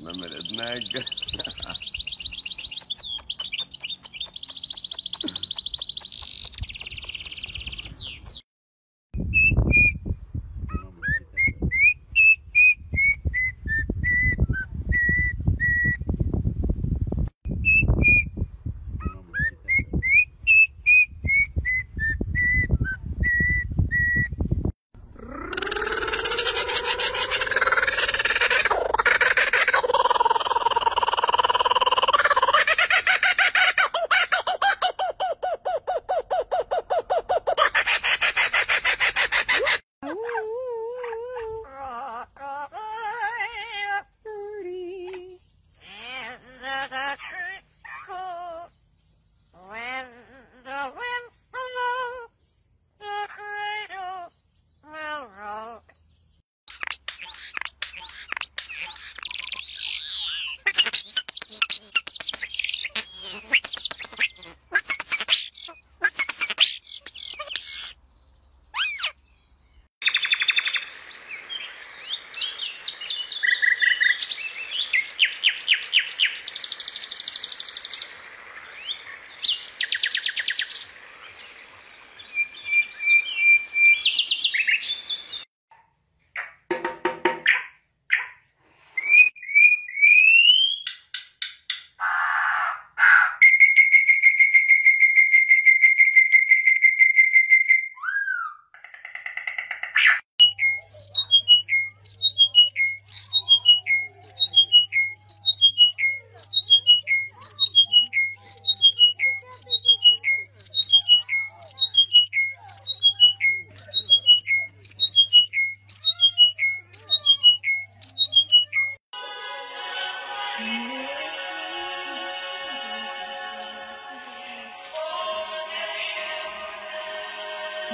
remember that nigga.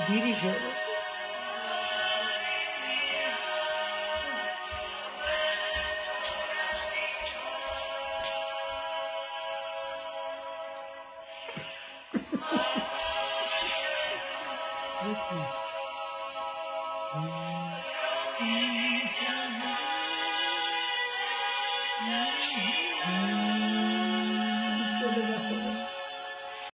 Dirigamos. Thank you. Trodde det var skönt.